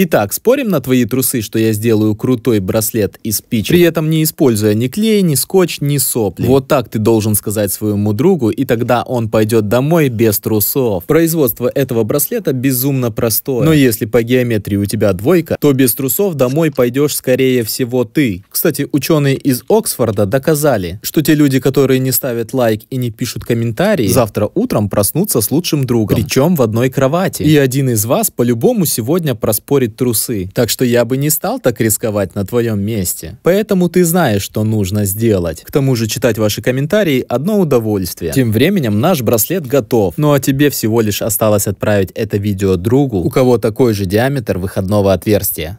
Итак, спорим на твои трусы, что я сделаю крутой браслет из спичек, при этом не используя ни клей, ни скотч, ни сопли. Вот так ты должен сказать своему другу, и тогда он пойдет домой без трусов. Производство этого браслета безумно простое. Но если по геометрии у тебя двойка, то без трусов домой пойдешь скорее всего ты. Кстати, ученые из Оксфорда доказали, что те люди, которые не ставят лайк и не пишут комментарии, завтра утром проснутся с лучшим другом. Причем в одной кровати. И один из вас по-любому сегодня проспорит трусы. Так что я бы не стал так рисковать на твоем месте. Поэтому ты знаешь, что нужно сделать. К тому же читать ваши комментарии – одно удовольствие. Тем временем наш браслет готов. Ну а тебе всего лишь осталось отправить это видео другу, у кого такой же диаметр выходного отверстия.